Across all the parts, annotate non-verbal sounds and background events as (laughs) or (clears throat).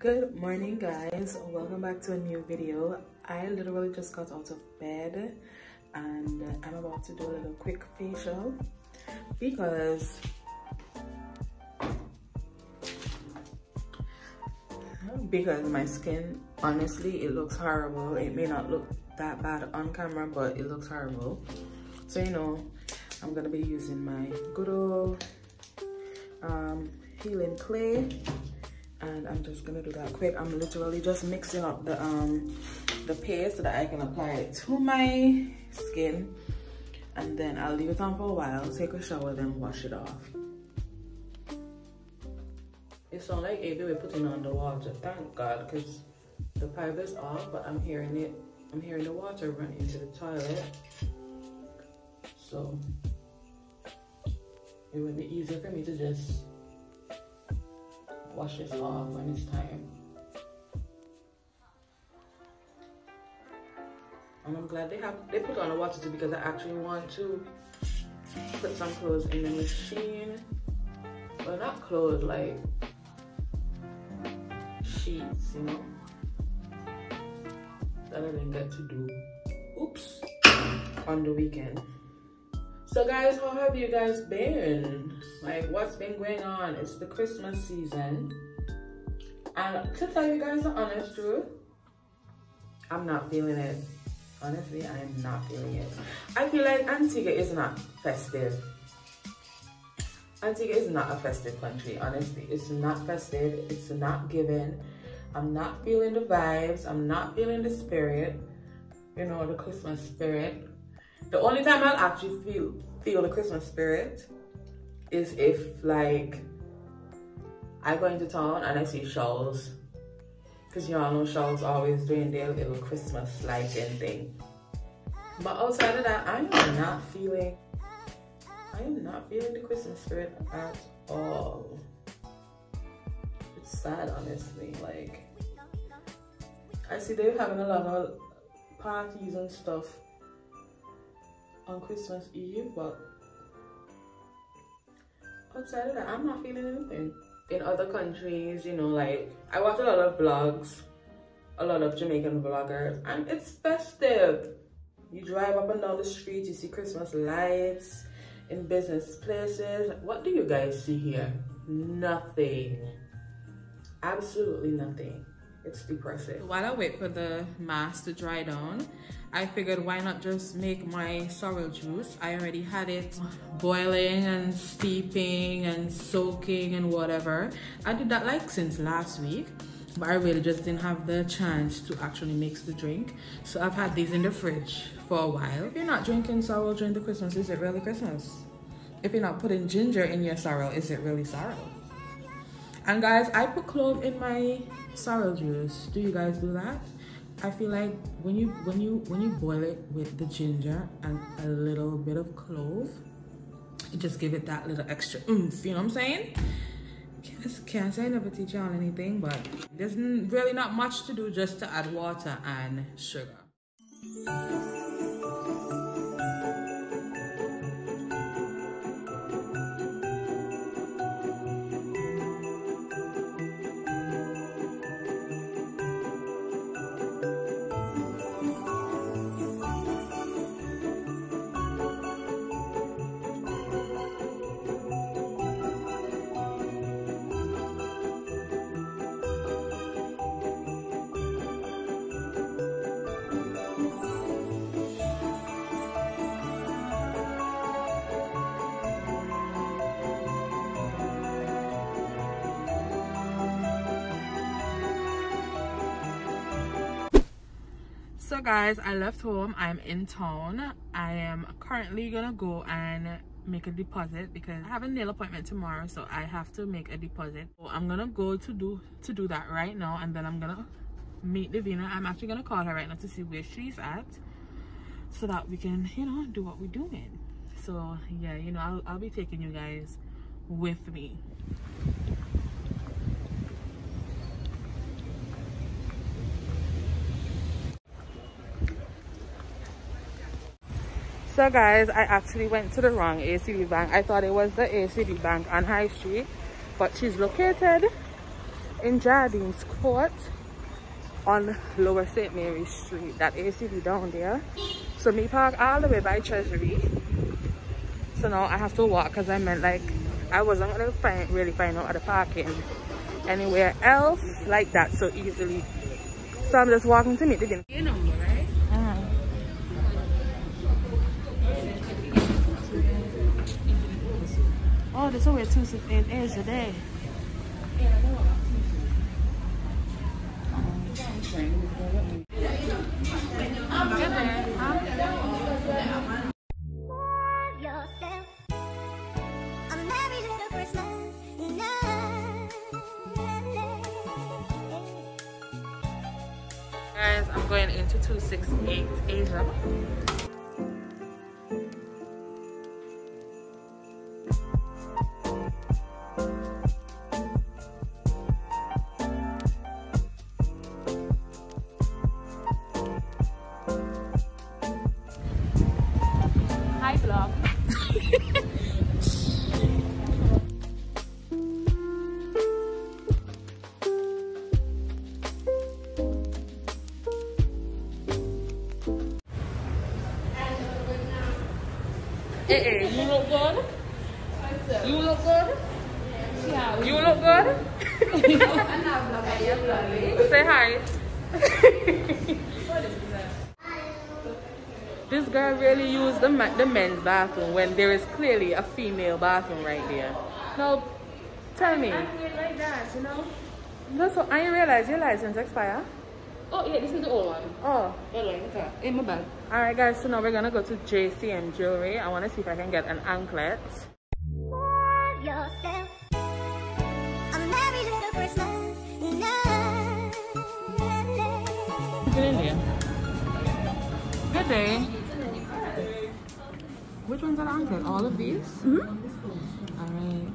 good morning guys. Welcome back to a new video. I literally just got out of bed and i'm about to do a little quick facial because because my skin honestly it looks horrible. It may not look that bad on camera but it looks horrible. So you know i'm gonna be using my good old um, healing clay and i'm just gonna do that quick. I'm literally just mixing up the um the paste so that i can apply it to my skin. And then i'll leave it on for a while. Take a shower then wash it off. It sounds like AB we're putting on the water. Thank god because the pipe is off but i'm hearing it i'm hearing the water run into the toilet. So it would be easier for me to just wash this off when it's time. And I'm glad they have they put on the water too because I actually want to put some clothes in the machine. Well not clothes like sheets, you know. That I didn't get to do. Oops. On the weekend. So guys, how have you guys been? Like what's been going on? It's the Christmas season. And to tell you guys the honest truth, I'm not feeling it. Honestly, I am not feeling it. I feel like Antigua is not festive. Antigua is not a festive country, honestly. It's not festive. It's not given. I'm not feeling the vibes. I'm not feeling the spirit. You know, the Christmas spirit. The only time I'll actually feel feel the Christmas spirit is if like I go into town and I see Shawls. Cause you all know Shawls always doing their little Christmas lighting thing. But outside of that, I am not feeling I am not feeling the Christmas spirit at all. It's sad honestly. Like I see they're having a lot of parties and stuff on Christmas Eve, but outside of that, I'm not feeling anything. In other countries, you know, like I watch a lot of vlogs, a lot of Jamaican vloggers, and it's festive. You drive up and down the street, you see Christmas lights in business places. What do you guys see here? Nothing. Absolutely nothing. It's depressing. While I wait for the mask to dry down, I figured why not just make my sorrel juice. I already had it boiling and steeping and soaking and whatever. I did that like since last week but I really just didn't have the chance to actually mix the drink. So I've had these in the fridge for a while. If you're not drinking sorrel during the Christmas, is it really Christmas? If you're not putting ginger in your sorrel, is it really sorrel? And guys, I put clove in my sorrel juice. Do you guys do that? I feel like when you when you when you boil it with the ginger and a little bit of clove, just give it that little extra oomph, you know what I'm saying? Can't, can't say I never teach y'all anything, but there's really not much to do just to add water and sugar. Guys? I left home. I'm in town. I am currently gonna go and make a deposit because i have a nail appointment tomorrow so i have to make a deposit. So i'm gonna go to do to do that right now and then i'm gonna meet Davina. i'm actually gonna call her right now to see where she's at so that we can you know do what we're doing. So yeah you know i'll, I'll be taking you guys with me so guys i actually went to the wrong acb bank i thought it was the acb bank on high street but she's located in Jardines Court on Lower St. Mary Street, that ACB down there. So me park all the way by Treasury. So now I have to walk because I meant like I wasn't gonna find really find out the parking anywhere else like that so easily. So I'm just walking to meet the dinner. You know, Oh, there's only two in Asia there. Guys, I'm going into 268 Asia. Say hi. this girl really used the, the men's bathroom when there is clearly a female bathroom right there. No, tell me. I feel like that, you know? That's what, I realize your license expire. Oh, yeah, this is the old one. Oh, The one, okay. In my bag. alright guys, so now we're gonna go to JCM Jewelry. I wanna see if I can get an anklet. Day. Which ones are the anklet? All of these? Alright.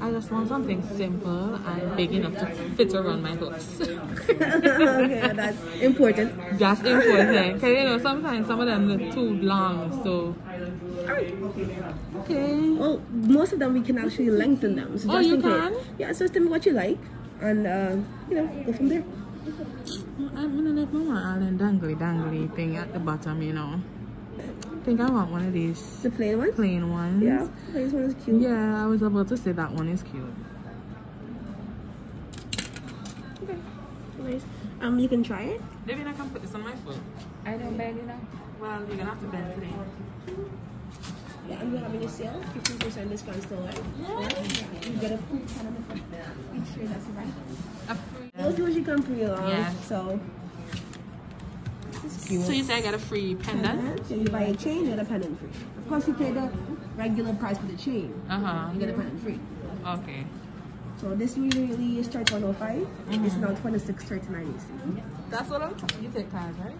I just want something simple and big enough to fit around my hooks. (laughs) (laughs) okay, that's important. That's important. Because you know, sometimes some of them are too long, so. Okay. Well, most of them we can actually lengthen them. So Oh, just you in case. can? Yeah, so tell me what you like. And, uh, you know, go from there. I'm gonna let mama all them dangly dangly thing at the bottom, you know. I think I want one of these The plain one? plain ones. Yeah, this one is cute. Yeah, I was about to say that one is cute. Okay, nice. Um, you can try it. Maybe I can put this on my foot. I don't bend it Well, you're gonna have to bend today. Yeah, and we're having a sale, 15% discount still, right? Yeah. You get a free pen on the front. Each sure that's right. A free. Those usually come free along. Yeah. So, So you say I got a free pendant? so you buy a chain, you get a pendant free. Of course, you pay the regular price for the chain. Uh huh. You get a pendant free. Okay. So this usually starts 105. It's now 26.39 you see. That's what I'm. talking You take cards, right?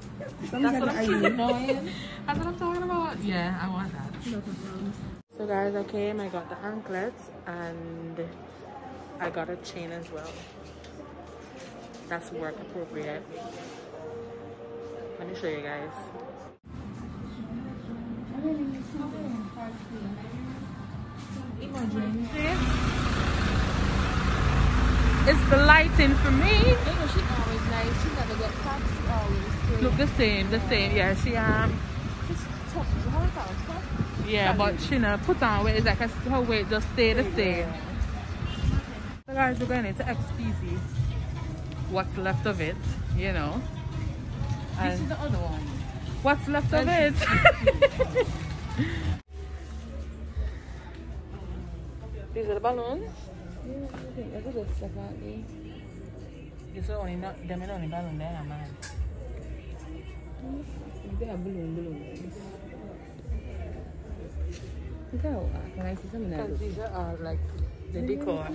Some That's what I'm talking about. That's what I'm talking about. Yeah, I want that. No problem. So guys, I came, I got the anklets and I got a chain as well. That's work appropriate. Let me show you guys. It's the lighting for me. Look the same, the same. Yeah, she um yeah, but she know put on weight. It's like her weight just stay the same. So guys, we're going into XPZ. What's left of it, you know. This is the other one. what's left of it? These (laughs) are the balloons. Yeah, I think that's a good stuff out there. These are only not them are only balloon there, man. They have balloon, balloon. Look how can I see some of that? Because these are like the decor.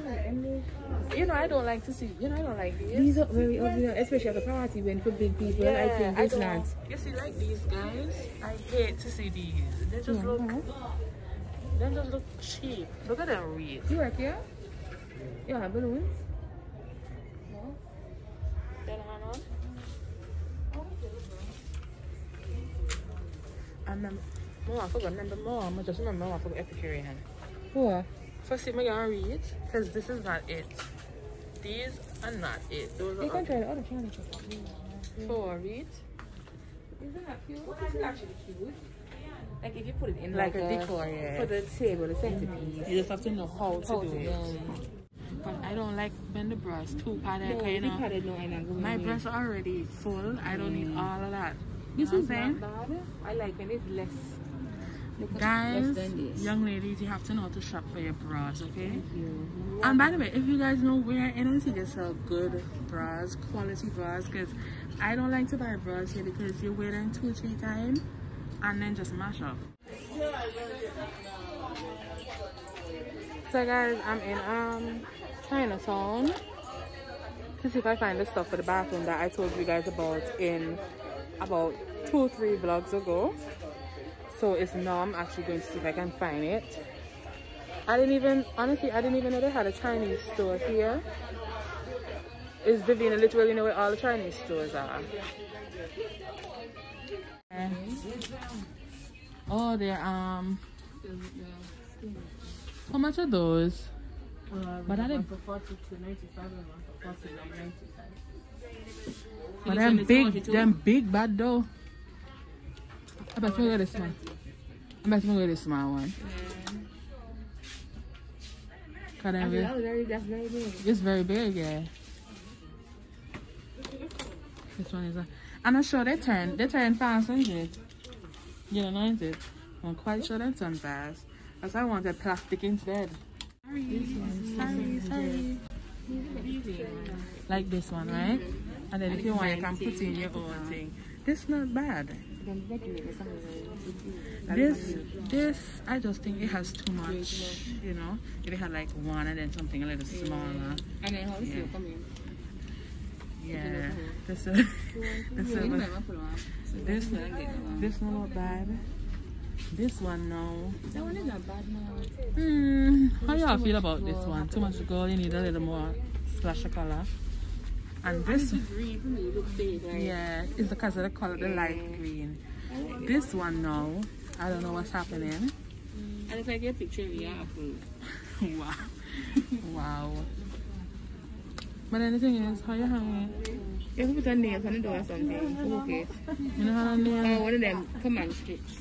You know, I don't like to see. You know, I don't like these. These are very ugly, especially at the party when for big people. Yeah, I think it's don't- not. You see, like these guys, I hate to see these. They just Yeah. look, uh-huh. they just look cheap. Look at them wreaths. You work here? You have balloons? Then hang on. I remember, Mom, I forgot. Remember, Mom, I just remember, Mom, I forgot Epicurean. What? First, see, my yarn read, because this is not it. These are not it. Those You are can ugly. try the other channel. check. for it. Isn't that cute? This is actually cute. Like if you put it in Like a decor, yeah. For the table, the centerpiece. Mm-hmm. You just have to know how to How do to it. do But I don't like when the bras too padded. No, you know, padded no, I not going my in. breasts are already full. I don't need mm. all of that. This know is what I'm not bad. I like when it's less. Guys, young ladies, you have to know how to shop for your bras, okay? You. And by the way, if you guys know where anyone can sell good bras, quality bras, because I don't like to buy bras here because you wear them two, three times and then just mash up. So guys, I'm in um Chinatown to see if I find the stuff for the bathroom that I told you guys about in about two, three vlogs ago. So it's now I'm actually going to see if I can find it. I didn't even, honestly, I didn't even know they had a Chinese store here. Is Davina literally know where all the Chinese stores are? Oh, they're, um, how much are those? But are they, for 42.95 and one for 49.95. but them big, them big bad though. I bet you get this one. I bet you get this small one. Cause them big- That's very, that's very big. It's very big, yeah. This one is a. I'm not sure they turn. They turn fast, isn't it? You don't know, is it? I'm quite sure they turn fast. Why I wanted plastic instead. Sorry, sorry, sorry. Like this one, right? And then if you want, you can put in your own thing. This not bad. This, this, I just think it has too much. You know, if it had like one and then something a little smaller. And then how is Yeah. it come in? Yeah, this (laughs) is this You is never put on. this this one not bad. This one no. That one is not bad now. Hmm, how y'all feel about this one? Too much gold. You need a little more splash of color. And this, green for me right? yeah, it's because of the color, the light green. This one no. I don't know what's happening. Mm. And if I get a picture of you, I. (laughs) Wow, wow. But anything the thing is, how you hang If you put a nails on the door or something, okay it. it? You know how to nail Or oh, it? one of them command strips.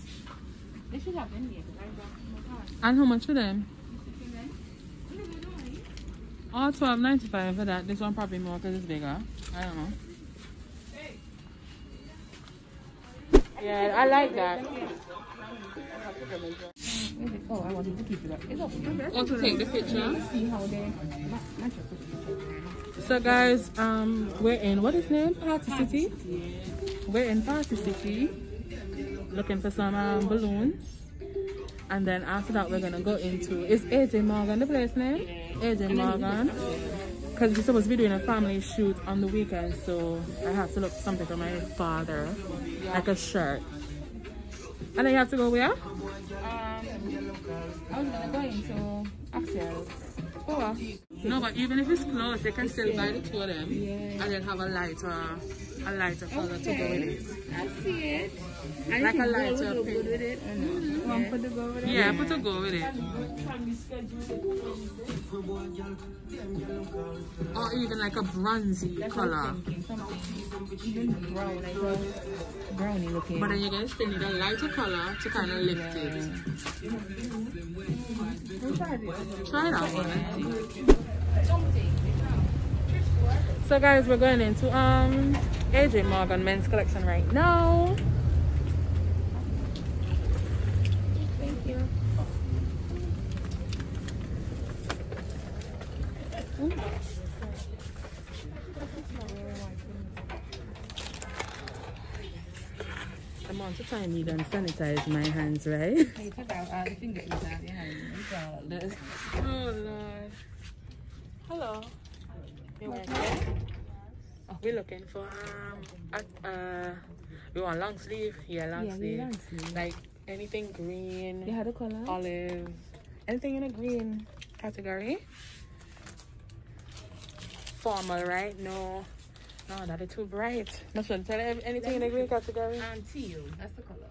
They should have them nails, right? And how much for them? All twelve ninety five for that. This one probably more because it's bigger. I don't know. Yeah, I like that. Oh, I wanted to keep it up. It's okay. Oh, to take the picture. See how they So guys, um, we're in what is name? Party City. We're in Party City, looking for some um, balloons. And then after that, we're gonna go into is AJ Morgan the place name? AJ Morgan. Because we're supposed to be doing a family shoot on the weekend, so I have to look something for my father, like a shirt. And then you have to go where? Um, I was gonna go into Axial. Oh. No, but even if it's closed, they can still buy the two of them and then have a lighter, a lighter color to go with it. I see it. And Like a it lighter goes, it'll pink. with it. or no? One for the go with it. Yeah, put a go with it. Or even like a bronzy color. Thinking something even brown, like a brownie looking. But then you're gonna still need a lighter color to kind of lift it. Try that one and see. So guys, we're going into um AJ Morgan men's collection right now. Thank you. The amount of time you done sanitize my hands, right? Hey, (laughs) cut out uh, the fingerprints out behind you. Look at all this. Oh Lord. Hello. You want? Oh, we're looking for um a, uh we want long sleeve. Yeah, long Yeah, sleeve. long sleeve. Like anything green, You had a color? olive, anything in a green category. Formal, right? No. No, that is too bright. No, should tell them anything in the green category. And teal. That's the color.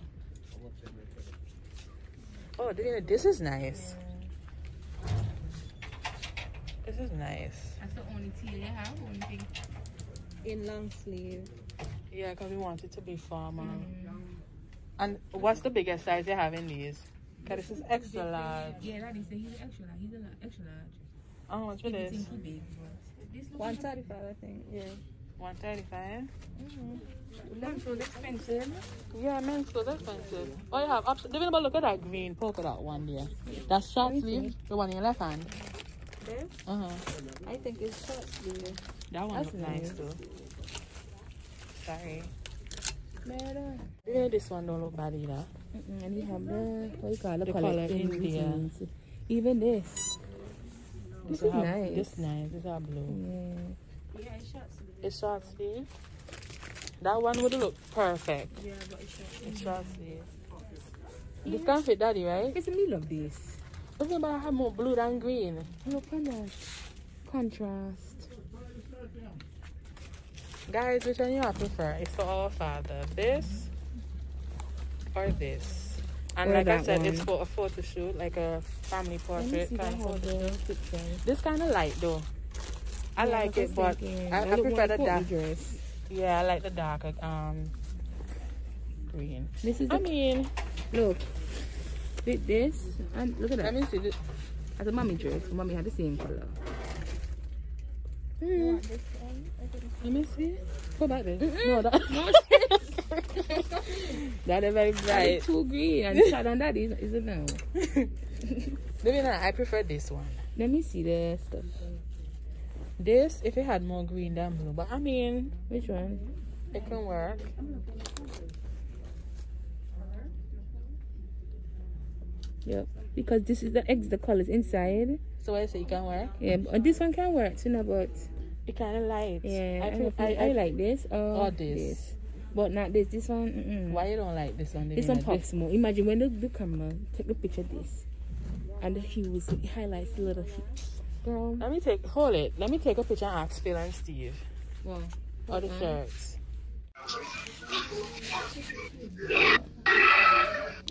Oh, this this is nice. This This is nice. That's the only tail you have, only thing. In long sleeve. Yeah, because we want it to be formal. Mm. And what's the biggest size you have in these? Because this is extra large. Yeah, that is the, he's extra large. He's a la- extra large. How much for It's this? too big, but this looks 135, I think. Yeah. 135 Them so expensive. Yeah, men's clothes are expensive. Oh, you have options. Devin, but look at that green polka dot one there. That's short sleeve. The one in your left hand. There? Uh huh. I think it's short sleeve. That one That's looks nice nice. too. Sorry. Murder. Yeah, this one don't look bad either. Mm-mm. And you have the, what you call it? The color color in India. between. Even this. This So is have- nice. This nice. This are blue. Yeah. Yeah, it's short sleeve. It's short sleeve. That one would look perfect. Yeah, but it's short sleeve. It's short sleeve. This can fit daddy, right? It's middle of this. At I have more blue than green. Look at that. Contrast. Guys, which one you prefer? It's for our father. This or this? And Or like I said, it's for a photo shoot, like a family portrait see if I kind of photo shoot. This kind of light though. I Yeah, like it, but thinking, I, I I prefer the dark. dress. Yeah, I like the darker um green. This is I the, mean, look. With this, and look at let that. me see. This. As a mommy dress, mommy had the same color. Hmm. Let me see. Go back there. No, that. (laughs) that is very bright. Too green. And shot on that is, is it now? (laughs) Maybe not. I prefer this one. Let me see the stuff. This, if it had more green than blue, but I mean, Which one? it can work. Yep. Because this is the eggs, the colors inside. So I say it can work. Yeah, but this one can work, you know, but It kind of light. yeah, I, I, pre- I, I, I, like this or, or this. But not this. This one, mm-mm. Why you don't like this one? This one pops more. Imagine when the, the camera take the picture of this, and the hues it highlights the little hips. Girl, Let me take. Hold it. Let me take a picture and ask Phil and Steve. wow. Or the shirts.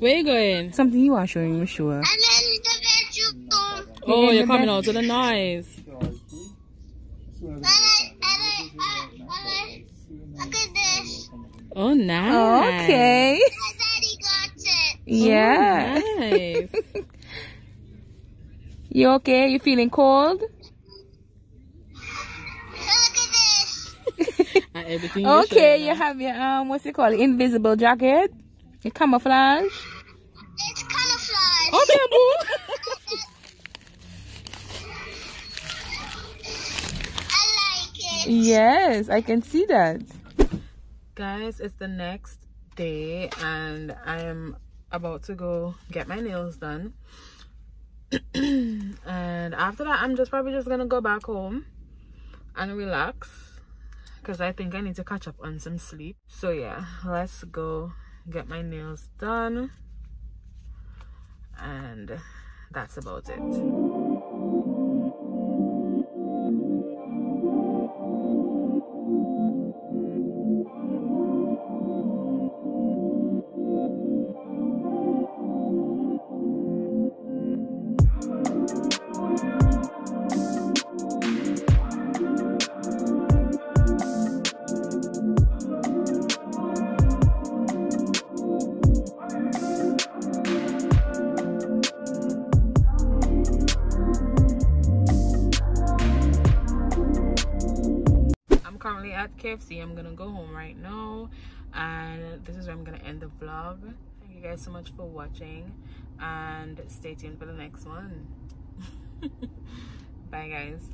Where you going? Something you are showing me, sure. And then the bedroom door. Oh, in you're coming out to the noise. Oh, nice. Okay. My daddy got it. Oh, yeah. Nice. (laughs) You okay? You feeling cold? Look at this. (laughs) everything. Okay, showing you us. have your um, what's it called? Invisible jacket. Your camouflage. It's camouflage. Okay, boo. (laughs) I like it. yes, I can see that. Guys, it's the next day and I am about to go get my nails done. (clears throat) and after that, I'm just probably just gonna go back home and relax because I think I need to catch up on some sleep. So, yeah, let's go get my nails done. And that's about it. KFC. I'm gonna go home right now, and this is where I'm gonna end the vlog. Thank you guys so much for watching, and stay tuned for the next one. (laughs) Bye, guys.